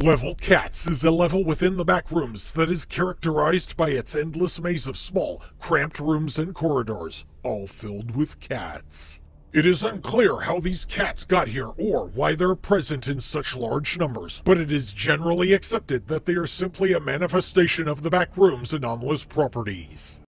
Level Cats is a level within the Backrooms that is characterized by its endless maze of small, cramped rooms and corridors, all filled with cats. It is unclear how these cats got here or why they're present in such large numbers, but it is generally accepted that they are simply a manifestation of the back room's anomalous properties.